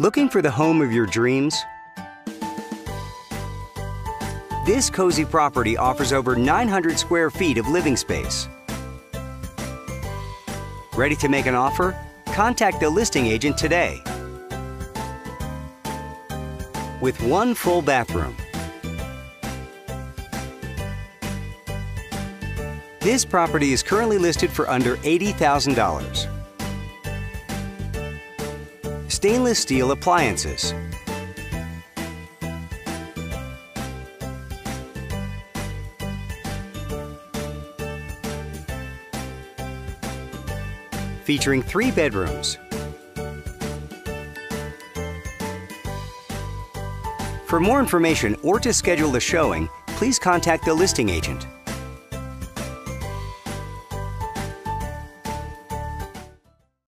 Looking for the home of your dreams? This cozy property offers over 900 square feet of living space. Ready to make an offer? Contact the listing agent today. With one full bathroom, This property is currently listed for under $80,000. Stainless steel appliances. Featuring three bedrooms. For more information or to schedule a showing, please contact the listing agent.